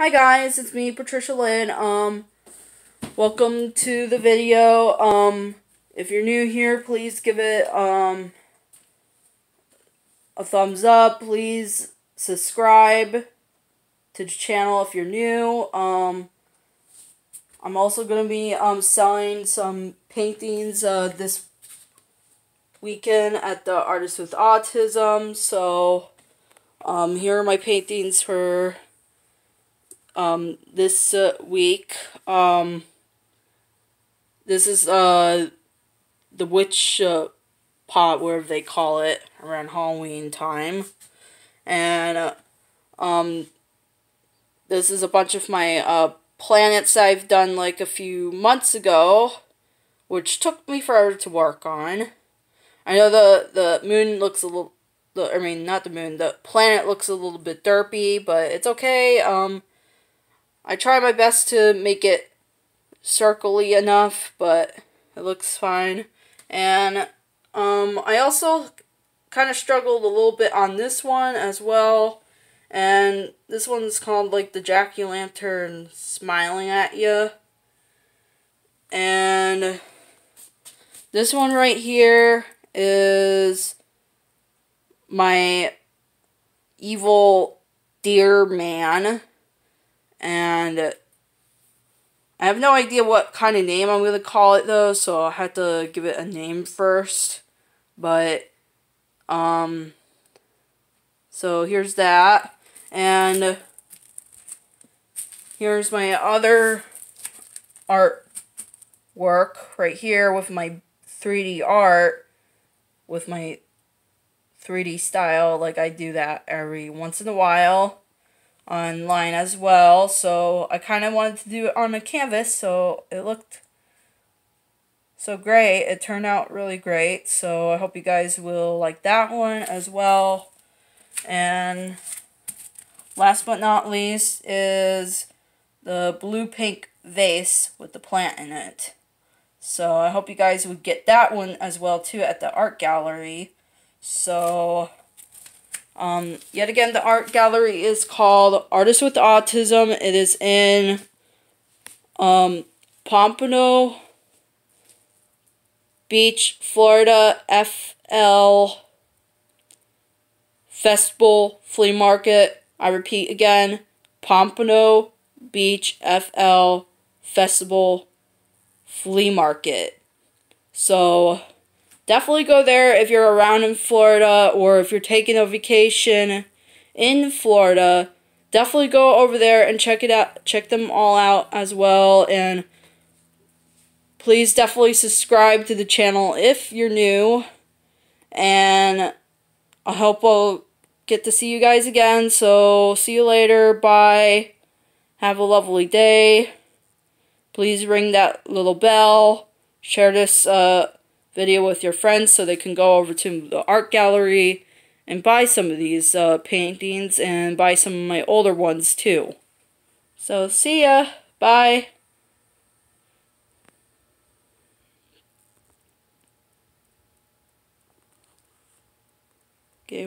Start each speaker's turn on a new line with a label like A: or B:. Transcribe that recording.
A: Hi guys, it's me, Patricia Lynn. Um, welcome to the video. Um, if you're new here, please give it um a thumbs up. Please subscribe to the channel if you're new. Um, I'm also gonna be um selling some paintings uh this weekend at the Artists with Autism. So, um, here are my paintings for um, this uh, week. Um, this is uh, the witch uh, pot, wherever they call it, around Halloween time. And uh, um, this is a bunch of my uh, planets I've done like a few months ago, which took me forever to work on. I know the, the moon looks a little, the, I mean, not the moon, the planet looks a little bit derpy, but it's okay. Um, I try my best to make it circly enough, but it looks fine. And um, I also kind of struggled a little bit on this one as well. And this one's called like the Jack-o'-lantern smiling at you. And this one right here is my evil deer man and I have no idea what kind of name I'm going to call it though, so I'll have to give it a name first. But, um, so here's that. And here's my other art work right here with my 3D art with my 3D style. Like I do that every once in a while online as well. So I kind of wanted to do it on a canvas, so it looked so great. It turned out really great. So I hope you guys will like that one as well. And last but not least is the blue pink vase with the plant in it. So I hope you guys would get that one as well too at the art gallery. So um, yet again, the art gallery is called Artists with Autism. It is in um, Pompano Beach, Florida, FL Festival Flea Market. I repeat again, Pompano Beach, FL Festival Flea Market. So, definitely go there if you're around in Florida or if you're taking a vacation in Florida. Definitely go over there and check it out. Check them all out as well. And please definitely subscribe to the channel if you're new. And I hope I'll get to see you guys again. So see you later. Bye. Have a lovely day. Please ring that little bell. Share this uh, video with your friends so they can go over to the art gallery and buy some of these uh, paintings and buy some of my older ones too. So see ya. Bye. Okay,